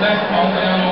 né?